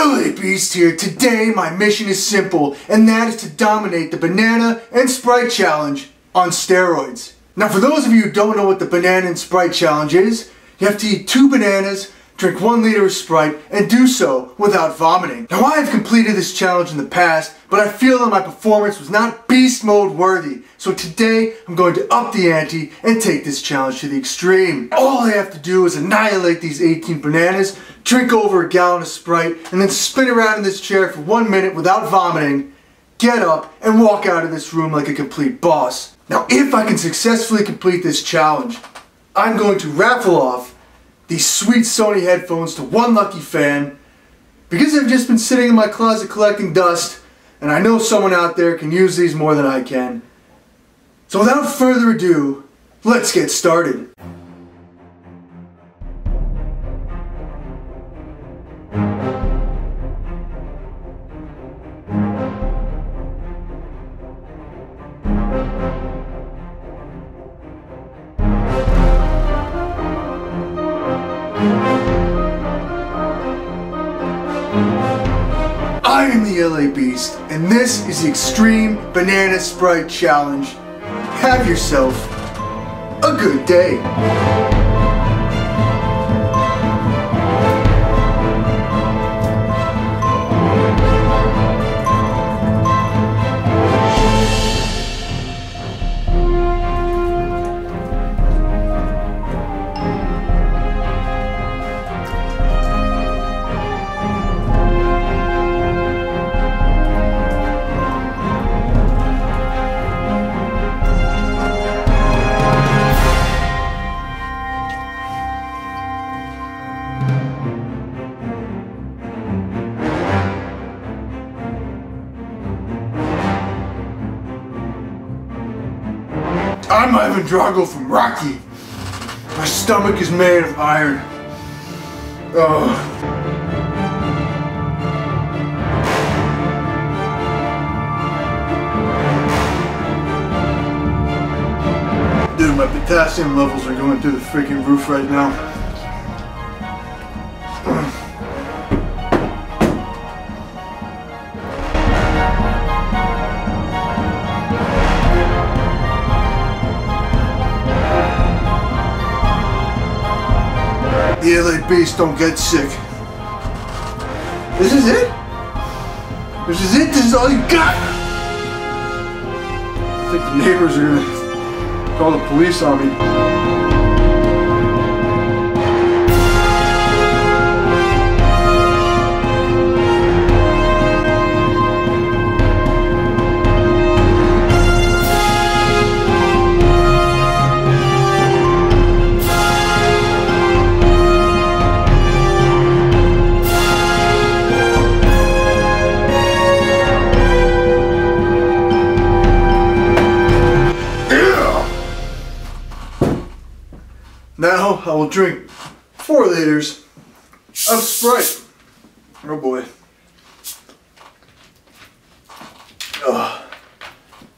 LA Beast here. Today my mission is simple, and that is to dominate the Banana and Sprite Challenge on steroids. Now for those of you who don't know what the Banana and Sprite Challenge is, you have to eat two bananas, drink one liter of Sprite, and do so without vomiting. Now I have completed this challenge in the past, but I feel that my performance was not beast mode worthy. So today I'm going to up the ante and take this challenge to the extreme. All I have to do is annihilate these 18 bananas, drink over a gallon of Sprite, and then spin around in this chair for one minute without vomiting, get up, and walk out of this room like a complete boss. Now if I can successfully complete this challenge, I'm going to raffle off these sweet Sony headphones to one lucky fan because they've just been sitting in my closet collecting dust and I know someone out there can use these more than I can. So without further ado, let's get started. LA Beast, and this is the Extreme Banana Sprite Challenge. Have yourself a good day. I'm Ivan Drago from Rocky. My stomach is made of iron. Oh. Dude, my potassium levels are going through the freaking roof right now. The LA Beast don't get sick. This is it? This is it? This is all you got? I think the neighbors are gonna call the police on me. Drink four liters of Sprite. Oh boy.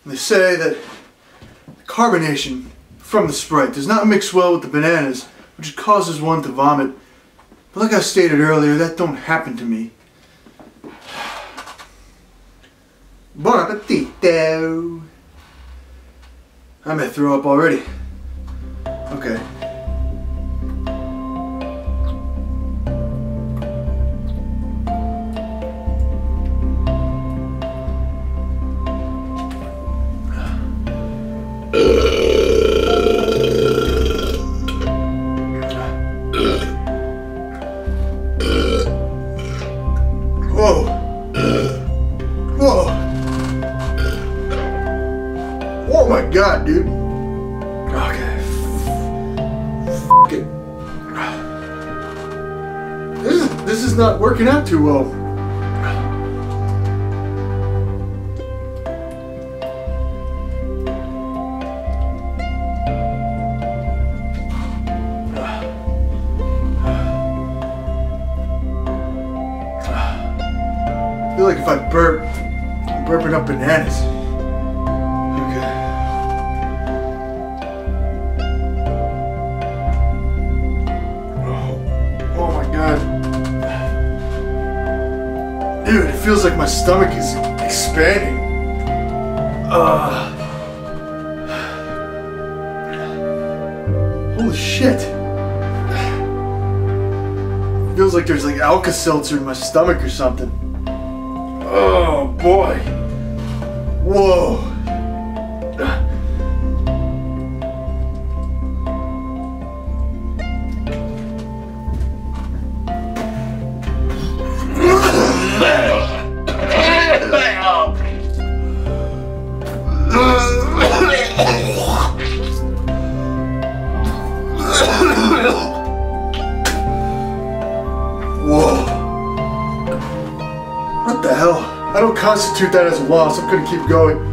They say that carbonation from the Sprite does not mix well with the bananas, which causes one to vomit. But like I stated earlier, that don't happen to me. Bon appetito! I may throw up already. Okay. Okay. F it. This is, this is not working out too well. I feel like if I burp, I'm burping up bananas. Dude, it feels like my stomach is expanding. Uh, holy shit. Feels like there's like Alka-Seltzer in my stomach or something. Oh boy. Whoa. Whoa. Constitute that as a loss. I'm gonna keep going.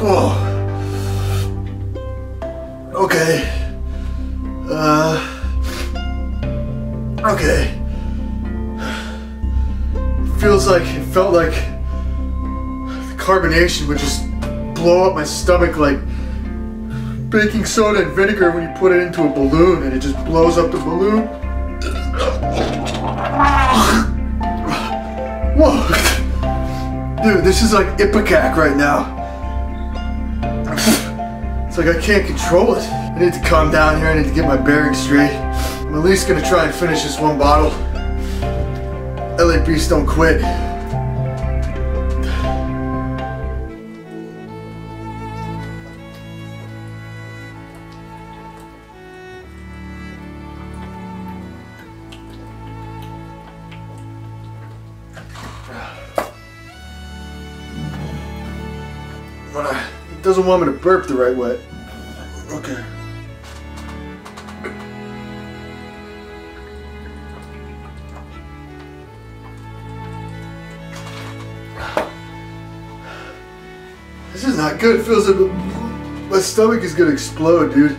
Whoa. Okay. Uh. Okay. Feels like it felt like the carbonation would just blow up my stomach like baking soda and vinegar when you put it into a balloon and it just blows up the balloon. Whoa. Dude, this is like Ipecac right now. It's like I can't control it. I need to calm down here. I need to get my bearings straight. I'm at least gonna try and finish this one bottle. LA Beast don't quit. It doesn't want me to burp the right way. Okay. This is not good. It feels like my stomach is gonna explode, dude.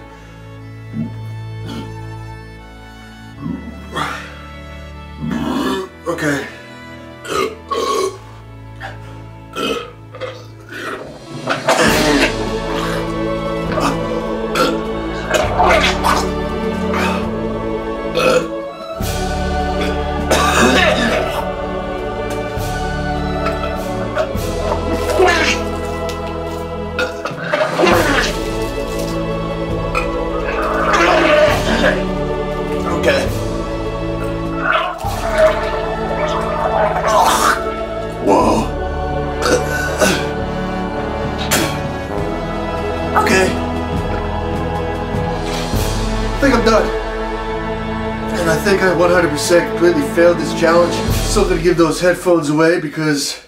And I think I 100% completely failed this challenge. Still gonna give those headphones away because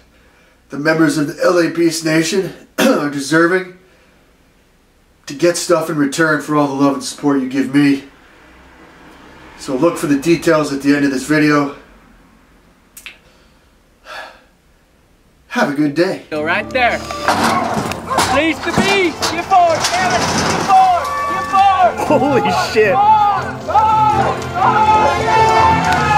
the members of the LA Beast Nation are deserving to get stuff in return for all the love and support you give me. So look for the details at the end of this video. Have a good day. Go right there. Release the beast. Get forward, damn it. Get forward. Get forward. Holy shit. Forward, forward, Oh, yeah!